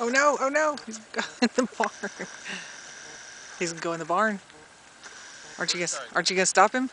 Oh no, oh no, he's going in the barn. He's going in the barn. Aren't you gonna, aren't you gonna stop him?